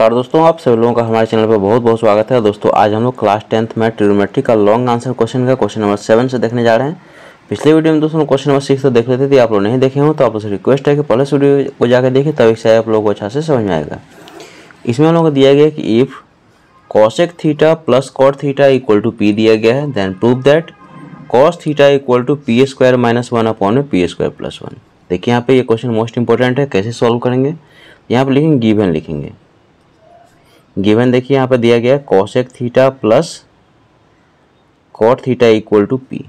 नमस्कार दोस्तों, आप सभी लोगों का हमारे चैनल पर बहुत बहुत स्वागत है। दोस्तों, आज हम लोग क्लास टेंथ में ट्रिग्नोमेट्री का लॉन्ग आंसर क्वेश्चन का क्वेश्चन नंबर सेवन से देखने जा रहे हैं। पिछले वीडियो में दोस्तों क्वेश्चन नंबर सिक्स तो देख लेते थे आप लोग नहीं देखे हो तो आप लोग रिक्वेस्ट है कि पहले वीडियो को जाकर देखें तब से आप लोगों को अच्छा से समझ में आएगा। इसमें हम लोग को दिया गया कि if cosec theta plus cot theta equal to P दिया गया है then prove that cos theta equal to P square minus one upon में पी स्क्वायर प्लस वन देखिए, यहाँ पे ये क्वेश्चन मोस्ट इंपॉर्टेंट है, कैसे सॉल्व करेंगे? यहाँ पे लिखेंगे गिवन लिखेंगे। गिवन देखिए यहाँ पे दिया गया है cosec theta plus cot theta equal to P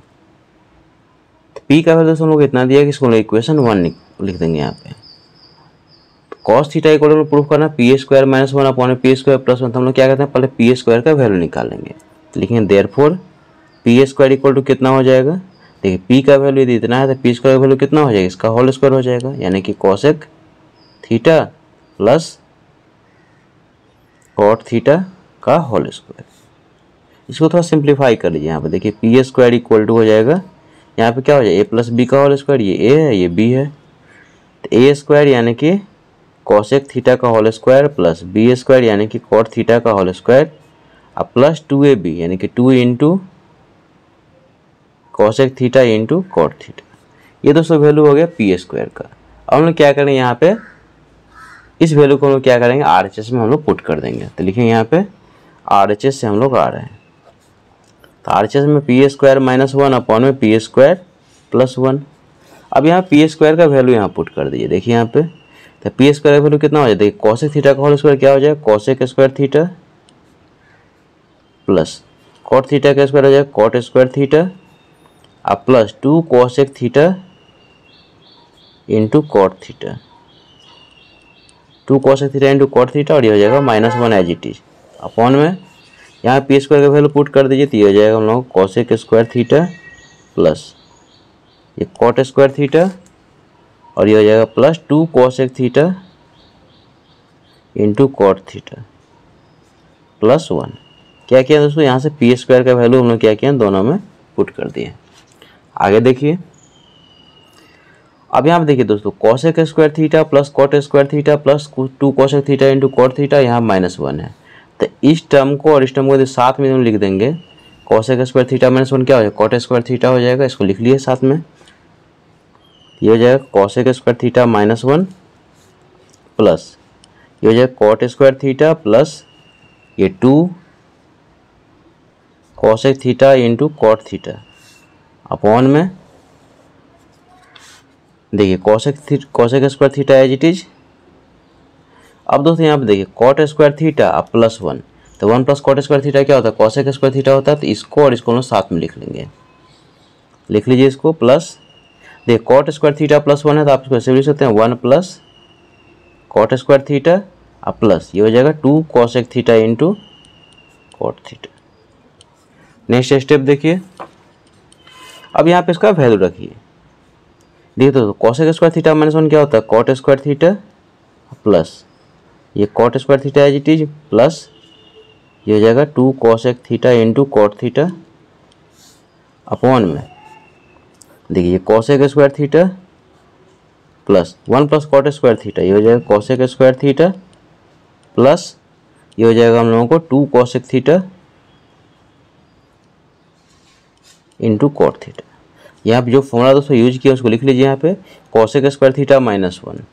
P का वैल्यू हम लोग इतना दिया कि इसको लोग इक्वेशन वन लिख देंगे यहाँ पे। Cos theta equal to proof करना P square minus one upon P square plus one तो हम लोग क्या करते हैं, पहले पी स्क्वायर का वैल्यू निकालेंगे। लिखेंगे therefore P square equal to कितना हो जाएगा? देखिए पी का वैल्यू यदि इतना है तो पी स्क्वायर का वैल्यू कितना हो जाएगा? इसका होल स्क्वायर हो जाएगा, यानी कि cosec theta plus cot theta का होल स्क्वायर इसको थोड़ा सिंप्लीफाई कर लीजिए यहाँ पे। देखिए P A square equal to हो जाएगा। यहाँ पे क्या हो जाएगा ए प्लस बी का होल स्क्वायर ये ए है, ये बी है। तो ए स्क्वायर यानी कि कॉसेक थीटा का whole square plus B square यानी कि कॉट थीटा का होल स्क्वायर और प्लस टू ए बी यानी कि two into cosec theta into cot theta ये दोस्तों वैल्यू हो गया पी स्क्वायर का। अब हम लोग क्या करें यहाँ पे? इस वैल्यू को हम लोग क्या करेंगे? आर एच एस में हम लोग पुट कर देंगे। तो लिखेंगे यहाँ पे आर एच एस से हम लोग आ रहे हैं। तो आर एच एस में P square minus one upon में पी स्क्वायर प्लस वन अब यहाँ पी स्क्वायर का वैल्यू यहाँ पुट कर दीजिए। देखिए यहाँ पे तो पी स्क्वायर का वैल्यू कितना हो जाए? देखिए कॉसेक थीटा का होल स्क्वायर क्या हो जाए? Cosec square theta plus cot theta का स्क्वायर हो जाए? कॉट स्क्वायर थीटा और plus two cosec theta into cot theta two cosec theta into cot theta और ये हो जाएगा minus one as it is upon में यहाँ पी स्क्वायर का वैल्यू पुट कर दीजिए तो ये हो जाएगा हम लोग कॉसेक स्क्वायर थीटा प्लस ये कॉट स्क्वायर थीटा और ये हो जाएगा plus two cosec theta into cot theta plus one क्या किया दोस्तों? यहाँ से पी स्क्वायर का वैल्यू हम लोग क्या किया? दोनों में पुट कर दिए. आगे देखिए. अब यहाँ पे देखिए दोस्तों cosec square theta plus cot square theta plus two cosec theta into cot theta यहाँ माइनस वन है। तो इस टर्म को और इस टर्म को यदि साथ में हम लिख देंगे cosec square theta minus one क्या हो जाएगा? कॉट स्क्वायर थीटा हो जाएगा, इसको लिख लिए साथ में। ये हो जाएगा cosec square theta minus one plus ये हो जाएगा कॉट स्क्वायर थीटा प्लस ये two cosec theta into cot theta upon में देखिए cosec cosec square theta as it is अब दोस्तों यहाँ पे देखिए कॉट स्क्वायर थीटा अब प्लस वन तो one plus cot square theta क्या होता है? कॉसेक स्क्वायर थीटा होता है तो इसको और इसको हम साथ में लिख लेंगे। लिख लीजिए इसको प्लस देखिए cot square theta plus one है तो आप इसको ऐसे लिख सकते हैं one plus cot square theta अब प्लस ये हो जाएगा two cosec theta into cot theta next step देखिए। अब यहाँ पे इसका वैल्यू रखिए। देखिए तो cosec square theta minus one क्या होता है? कॉट स्क्वायर थीटा प्लस ये cot square theta as it is plus ये हो जाएगा two cosec theta into cot theta upon में। देखिए cosec square theta plus one plus cot square theta ये हो जाएगा कॉसेक स्क्वायर थीटा प्लस ये हो जाएगा हम लोगों को two cosec theta into cot theta यहाँ पे जो फॉर्मूला दोस्तों यूज़ किया, उसको लिख लीजिए यहाँ पे। Cosec square theta minus one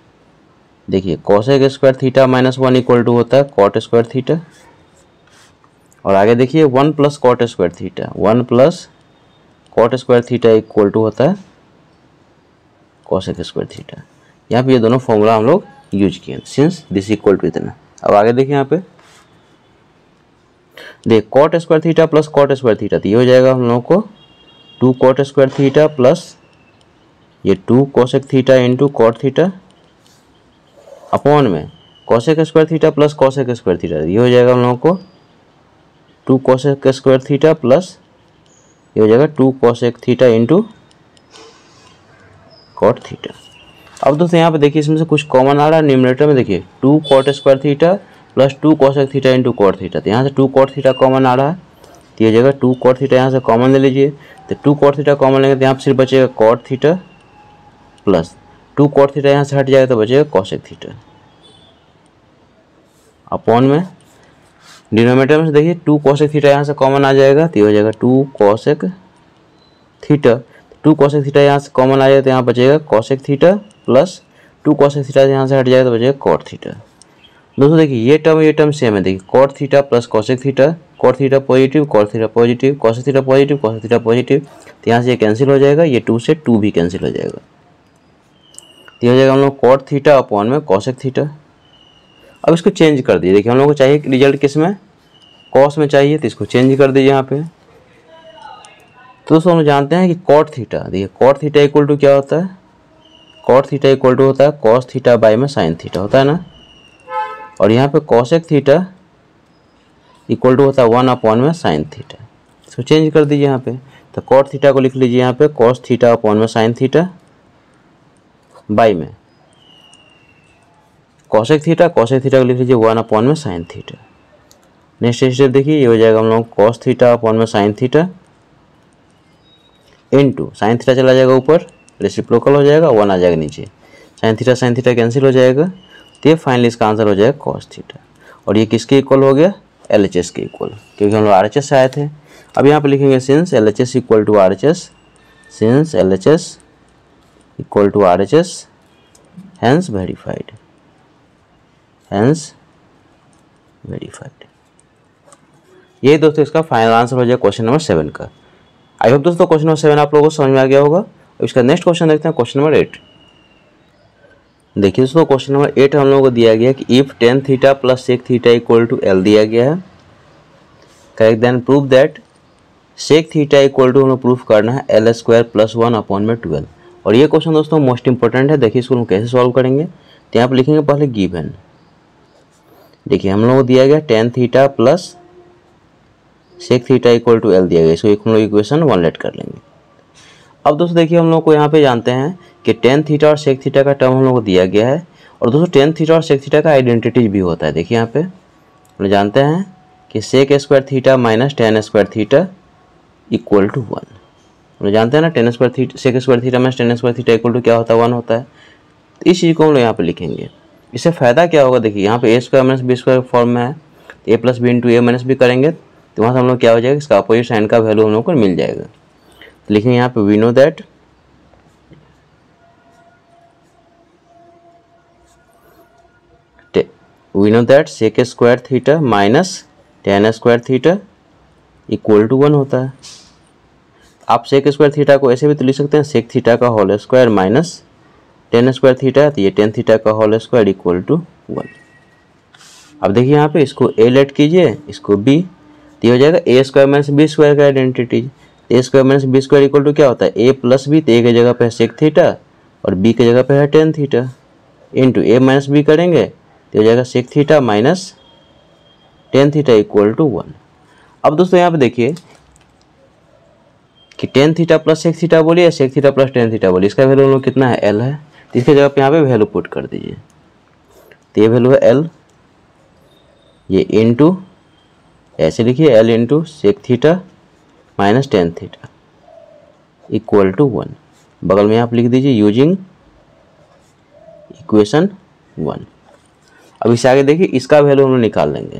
देखिए cosec square theta minus one equal to होता है कॉट स्क्वायर थीटा और आगे देखिए one plus cot square theta one plus cot square theta equal to होता है कॉसेक स्क्वायर थीटा यहाँ पे ये दोनों फॉर्मूला हम लोग यूज़ किए सिंस दिस इक्वल टू इतना। अब आगे देखिए यहाँ पे। देख cot square theta plus cot square theta तो ये हो जाएगा हम लोगों को two cot square theta plus ये two cosec theta into cot theta upon में cosec square theta plus cosec square theta ये हो जाएगा हम लोगों को two cosec square theta plus ये हो जाएगा two cosec theta into cot theta अब दोस्तों यहाँ पे देखिए, इसमें से कुछ कॉमन आ रहा है न्यूमरेटर में देखिए two cot square theta plus two cosec theta into cot theta तो यहाँ से टू कॉट थीटा कॉमन आ रहा है तो ये जगह टू कॉट थीटा यहाँ से कॉमन ले लीजिए। तो टू कॉट थीटा कॉमन लेंगे तो यहाँ पर सिर्फ़ बचेगा cot theta plus two cot theta यहाँ से हट जाएगा तो बचेगा कॉसेक थीटा अपॉन में डिनोमीटर में देखिए टू कॉसेक थीटा यहाँ से कॉमन आ जाएगा तो ये हो जाएगा two cosec theta two cosec theta यहाँ से कॉमन आ जाएगा तो यहाँ बचेगा cosec theta plus two cosec theta यहाँ से हट जाएगा तो बचेगा कॉट थीटा दोस्तों देखिए, ये टर्म ये टर्म सेम है। देखिए cot theta plus cosec theta cot theta positive cot theta positive cosec theta positive cosec theta positive तो यहाँ से ये कैंसिल हो जाएगा, ये टू से टू भी कैंसिल हो जाएगा। तो हो जाएगा हम लोग कॉट थीटा अपॉन में कॉसेक थीटा अब इसको चेंज कर दीजिए देखिए, हम लोग को चाहिए रिज़ल्ट किसमें? कॉस में चाहिए तो इसको चेंज कर दीजिए यहाँ पे। तो दोस्तों, हम जानते हैं कि कॉट थीटा देखिए कॉट थीटा इक्वल टू क्या होता है? कॉट थीटा इक्वल टू होता है कॉस थीटा बाई में साइन थीटा होता है ना? और यहाँ पे कॉसेक थीटा इक्वल टू होता है वन अपॉन में साइन थीटा इसको चेंज कर दीजिए यहाँ पे। तो कॉट थीटा को लिख लीजिए यहाँ पे कॉस थीटा अपॉन में साइन थीटा बाई में। कॉसेक थीटा कॉसेक थीटा को लिख लीजिए वन अपॉन में साइन थीटा नेक्स्ट स्टेप देखिए, ये हो जाएगा हम लोग कॉस थीटा अपॉन में sine theta into sine theta चला जाएगा ऊपर रेसिप्रोकल हो जाएगा वन आ जाएगा नीचे। Sine theta sine theta cancel हो जाएगा। तो ये फाइनली इसका आंसर हो जाएगा कॉस थीटा और ये किसके इक्वल हो गया? एल एच एस के इक्वल क्योंकि हम लोग आर एच एस आए थे। अब यहाँ पे लिखेंगे since L H equal to R H S since L H S equal to R H S hence verified hence verified ये दोस्तों इसका फाइनल आंसर हो जाएगा क्वेश्चन नंबर सेवन का। आई होप दोस्तों क्वेश्चन नंबर सेवन आप लोगों को समझ में आ गया होगा। इसका नेक्स्ट क्वेश्चन देखते हैं क्वेश्चन नंबर एट देखिए दोस्तों क्वेश्चन नंबर एट हम लोगों को दिया गया कि if tan theta plus sec theta equal to L दिया गया है। Correct then prove that sec theta equal to हमें प्रूफ करना है L square plus one upon में ट्वेल्व और ये क्वेश्चन दोस्तों मोस्ट इंपॉर्टेंट है, देखिए इसको हम कैसे सॉल्व करेंगे। तो यहाँ पर लिखेंगे पहले गिवन देखिए हम लोग को दिया गया tan theta plus sec theta equal to L दिया गया। इसको एक हम लोग इक्वेशन वन लेट कर लेंगे। अब दोस्तों देखिए हम लोग को यहाँ पे जानते हैं कि टेन थीटा और सेक थीटा का टर्म हम लोग को दिया गया है। और दोस्तों टेन थीटा और सेक थीटा का आइडेंटिटीज भी होता है। देखिए यहाँ पे, हम जानते हैं कि sec square theta minus tan square theta equal to one हम जानते हैं ना tan square theta sec square theta minus tan square theta equal to क्या होता है? वन होता है। तो इस चीज़ को हम लोग यहाँ पर लिखेंगे। इससे फ़ायदा क्या होगा? देखिए, यहाँ पे A square minus B square form में है। A plus B into A minus B करेंगे तो वहाँ से हम लोग क्या हो जाएगा? इसका अपोजिट साइन का वैल्यू हम लोग को मिल जाएगा। तो लिखेंगे यहाँ पे we know that we know that sec square theta minus tan square theta equal to one होता है। आप सेक स्क्वायर थीटा को ऐसे भी तो लिख सकते हैं सेक थीटा का whole square minus tan square theta तो ये टेन थीटा का whole square equal to one अब देखिए यहाँ पे इसको ए लेट कीजिए, इसको बी तो ये हो जाएगा A square minus B square का identity A square minus B square equal to क्या होता है? ए प्लस बी तो ए की जगह पे है सेक थीटा और बी की जगह पे है tan theta into A minus B करेंगे तो हो जाएगा sec theta minus tan theta equal to one अब दोस्तों यहाँ पे देखिए कि tan theta plus sec theta बोलिए या sec theta plus tan theta बोलिए, इसका वैल्यू हम लोग कितना है? एल है। तो इसके जगह पे यहाँ पे वैल्यू पुट कर दीजिए। तो ये वैल्यू है एल ये इंटू ऐसे लिखिए L into sec theta minus tan theta equal to one बगल में आप लिख दीजिए यूजिंग इक्वेशन वन अब इसे आगे देखिए, इसका वैल्यू हम लोग निकाल लेंगे।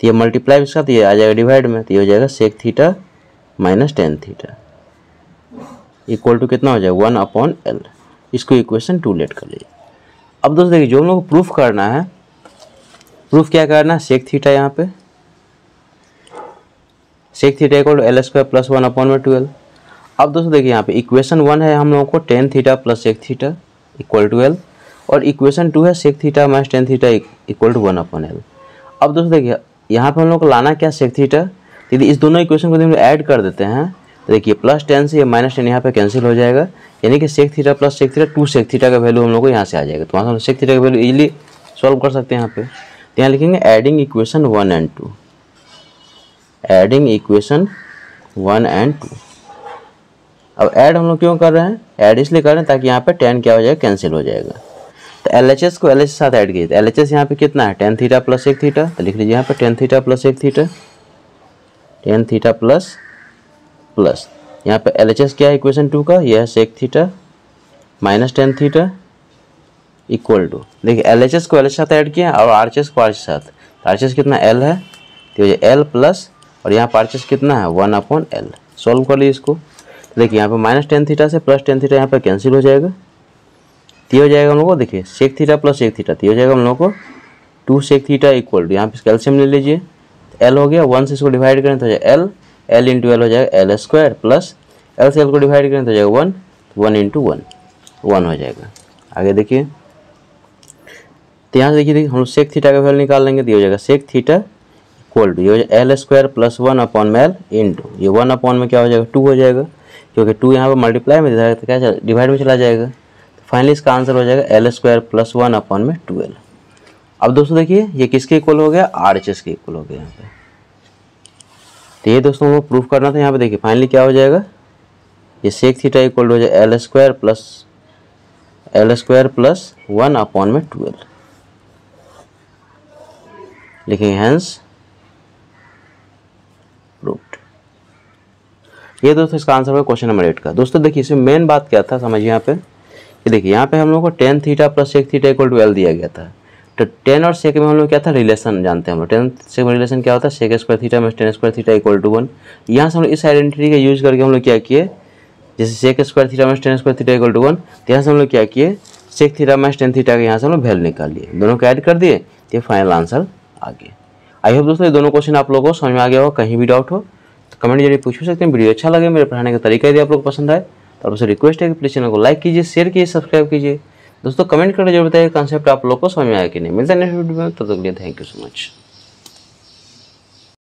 तो ये मल्टीप्लाई इसका तो ये आ जाएगा डिवाइड में तो ये हो जाएगा sec theta minus tan theta equal to कितना हो जाएगा? वन अपॉन एल इसको इक्वेशन टू लेट कर लीजिए। अब दोस्तों देखिए, जो हम लोग प्रूफ करना है प्रूफ क्या करना है? सेक थीटा यहाँ पे। Sec theta equal to L square plus one upon में ट्वेल्व अब दोस्तों देखिए यहाँ पे इक्वेशन वन है हम लोगों को tan theta plus sec theta equal to L और इक्वेशन टू है sec theta minus tan theta equal to one upon L अब दोस्तों देखिए, यहाँ पे हम लोग को लाना क्या सेक थीटा यदि इस दोनों इक्वेशन को हम ऐड कर देते हैं तो देखिए प्लस टेन से ये माइनस टेन यहाँ पे कैंसिल हो जाएगा। यानी कि sec theta plus sec theta two sec theta का वैल्यू हम लोग को यहाँ से आ जाएगा। तो वहाँ से हम सेक थीटा का वैल्यू इजीली सॉल्व कर सकते हैं यहाँ पे। तो यहाँ लिखेंगे adding equation one and two adding equation one and two अब ऐड हम लोग क्यों कर रहे हैं? ऐड इसलिए कर रहे हैं ताकि यहाँ पे टेन क्या हो जाएगा कैंसिल हो जाएगा। एल एच एस को एल एच एस साथ ऐड कीजिए। एल एच एस यहाँ पे कितना है? टेन थीटा प्लस एक थीटा तो लिख लीजिए यहाँ पे टेन थीटा प्लस एक theta tan theta plus plus यहाँ पे एल एच एस क्या है इक्वेशन टू का? यह है sec theta minus tan theta equal to देखिए एल एच एस को एल एच साथ ऐड किया और आर एच एस को आर एच साथ। आर एच एस कितना एल है? तो ये एल प्लस और यहाँ पर आर एच एस कितना है? वन अपॉन एल सॉल्व कर लीजिए इसको। देखिए, यहाँ पे माइनस टेन थीटा से प्लस टेन थीटा यहाँ पे कैंसिल हो जाएगा। तो हो जाएगा हम लोग को, देखिए सेक थीटा प्लस एक थीटा तो हो जाएगा हम लोग को two sec theta equal to यहाँ पे कैल्शियम ले लीजिए एल हो गया वन से इसको डिवाइड करें तो एल एल इंटू एल हो जाएगा एल स्क्वायर प्लस एल से एल को डिवाइड करें तो हो जाएगा one one into one one हो जाएगा। आगे देखिए तो यहाँ से देखिए देखिए, हम लोग सेक थीटा का वैल्यू निकाल लेंगे तो ये हो जाएगा सेक थीटा इक्वल टू ये हो जाएगा L square plus one upon में एल इंटू ये वन अपॉन में क्या हो जाएगा टू हो जाएगा, क्योंकि टू यहाँ पर मल्टीप्लाई में क्या डिवाइड में चला जाएगा। फाइनली इसका आंसर हो जाएगा L square plus one upon में ट्वेल्व। अब दोस्तों देखिए, ये किसके इक्वल हो गया? आर एच एस के इक्वल हो गया यहाँ पे। तो ये दोस्तों हमको प्रूफ करना था, यहाँ पे देखिए फाइनली क्या हो जाएगा? ये सेक थीटा इक्वल हो जाएगा L square plus L square plus one upon में ट्वेल्व लिखेंगे हैंस प्रूफ्ड ये दोस्तों इसका आंसर होगा क्वेश्चन नंबर एट का। दोस्तों देखिए, इसमें मेन बात क्या था, समझिए यहाँ पे। कि देखिए, यहाँ पे हम लोग को tan theta plus sec theta equal to L दिया गया था। तो टेन और सेक में हम लोग क्या था? रिलेशन जानते हैं हम लोग। टेन सेक में रिलेशन क्या होता है? सेक स्क्वायर थीटा में tan square theta equal to one यहाँ से हम लोग इस आइडेंटिटी का यूज़ करके हम लोग क्या किए? जैसे सेक स्क्वायर थीटा में tan square theta equal to one तो यहाँ से हम लोग क्या किए? Sec theta minus tan theta का यहाँ से हम लोग वैल्यू निकाल लिए। दोनों को ऐड कर दिए तो फाइनल आंसर आ गया। आई होप दोस्तों ये दोनों क्वेश्चन आप लोगों को समझ में आ गया हो कहीं भी डाउट हो तो कमेंट ज़रिए पूछ सकते हैं। वीडियो अच्छा लगे, मेरे पढ़ाने का तरीका यदि आप लोग पसंद आए तो उसे रिक्वेस्ट है कि प्लीज़ चैनल को लाइक कीजिए शेयर कीजिए सब्सक्राइब कीजिए। दोस्तों कमेंट करके ज़रूर बताइए कॉन्सेप्ट आप लोग को समझ में आया कि नहीं। मिलता है नेक्स्ट वीडियो में। तब तक लिए थैंक यू सो मच